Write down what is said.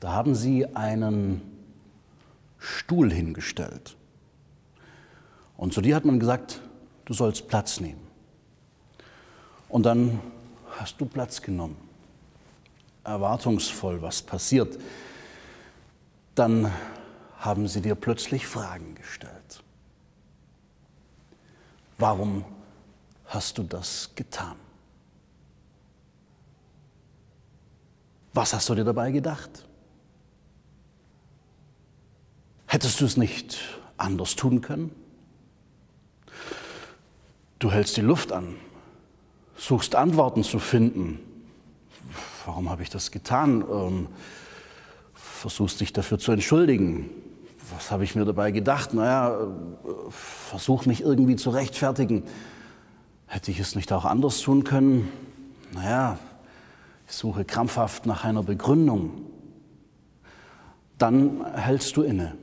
Da haben sie einen Stuhl hingestellt. Und zu dir hat man gesagt, du sollst Platz nehmen. Und dann hast du Platz genommen. Erwartungsvoll, was passiert. Dann haben sie dir plötzlich Fragen gestellt. Warum hast du das getan? Was hast du dir dabei gedacht? Hättest du es nicht anders tun können? Du hältst die Luft an, suchst Antworten zu finden. Warum habe ich das getan? Ähm, versuchst dich dafür zu entschuldigen. Was habe ich mir dabei gedacht? Naja, versuch mich irgendwie zu rechtfertigen. Hätte ich es nicht auch anders tun können? Naja, ich suche krampfhaft nach einer Begründung. Dann hältst du inne